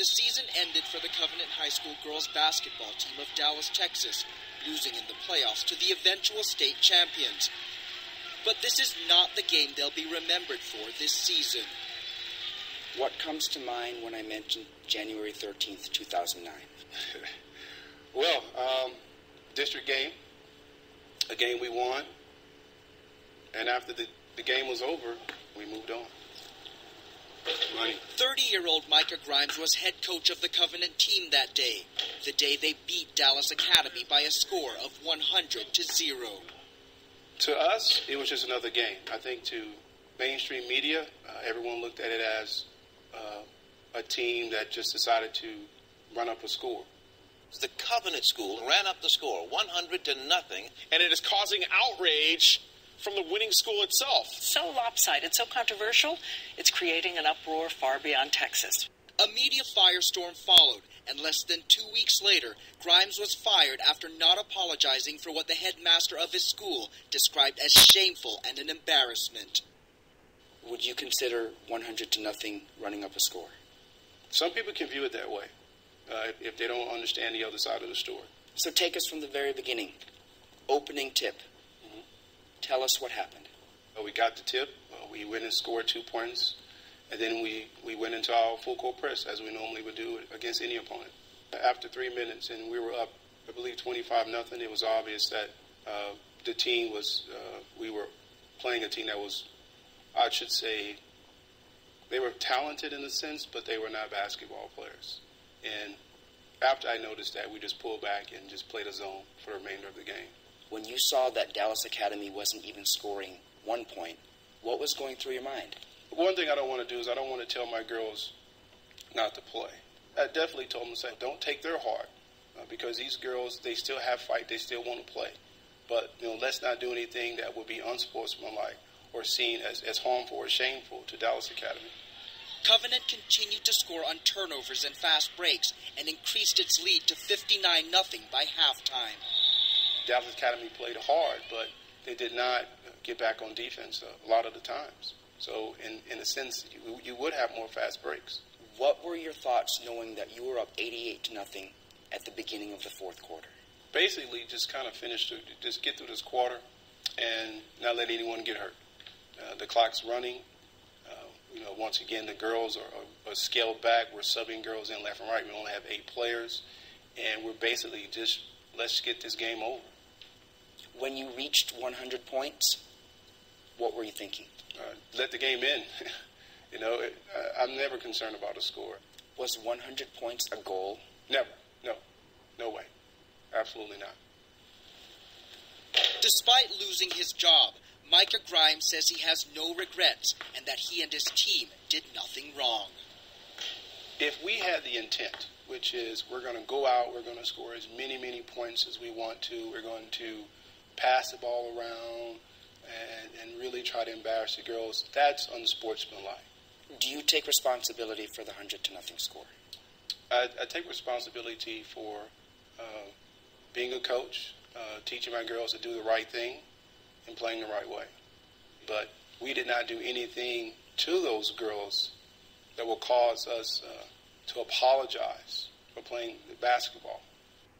The season ended for the Covenant High School girls basketball team of Dallas, Texas, losing in the playoffs to the eventual state champions. But this is not the game they'll be remembered for this season. What comes to mind when I mention January 13th, 2009? well, um, district game, a game we won, and after the, the game was over, we moved on. 30 year old Micah Grimes was head coach of the Covenant team that day, the day they beat Dallas Academy by a score of 100 to 0. To us, it was just another game. I think to mainstream media, uh, everyone looked at it as uh, a team that just decided to run up a score. The Covenant School ran up the score 100 to nothing, and it is causing outrage from the winning school itself. So lopsided, so controversial, it's creating an uproar far beyond Texas. A media firestorm followed, and less than two weeks later, Grimes was fired after not apologizing for what the headmaster of his school described as shameful and an embarrassment. Would you consider 100 to nothing running up a score? Some people can view it that way uh, if, if they don't understand the other side of the story. So take us from the very beginning. Opening tip. Tell us what happened. Well, we got the tip. we went and scored two points, and then we, we went into our full court press as we normally would do against any opponent. After three minutes, and we were up, I believe, 25 nothing. It was obvious that uh, the team was uh, we were playing a team that was, I should say, they were talented in a sense, but they were not basketball players. And after I noticed that, we just pulled back and just played a zone for the remainder of the game. When you saw that Dallas Academy wasn't even scoring one point, what was going through your mind? One thing I don't want to do is I don't want to tell my girls not to play. I definitely told them to say, don't take their heart uh, because these girls, they still have fight, they still want to play. But you know, let's not do anything that would be unsportsmanlike or seen as, as harmful or shameful to Dallas Academy. Covenant continued to score on turnovers and fast breaks and increased its lead to 59 0 by halftime. Dallas Academy played hard, but they did not get back on defense a lot of the times. So, in, in a sense, you, you would have more fast breaks. What were your thoughts knowing that you were up 88 to nothing at the beginning of the fourth quarter? Basically, just kind of finish, just get through this quarter and not let anyone get hurt. Uh, the clock's running. You know, once again, the girls are, are, are, scaled back. We're subbing girls in left and right. We only have eight players, and we're basically just let's get this game over. When you reached 100 points, what were you thinking? Uh, let the game in. you know, it, uh, I'm never concerned about a score. Was 100 points a goal? Never. No. No way. Absolutely not. Despite losing his job, Micah Grimes says he has no regrets and that he and his team did nothing wrong. If we had the intent, which is we're going to go out, we're going to score as many, many points as we want to, we're going to pass the ball around and, and really try to embarrass the girls, that's unsportsmanlike. Do you take responsibility for the 100 to nothing score? I, I take responsibility for uh, being a coach, uh, teaching my girls to do the right thing, and playing the right way. But we did not do anything to those girls that will cause us uh, to apologize for playing basketball.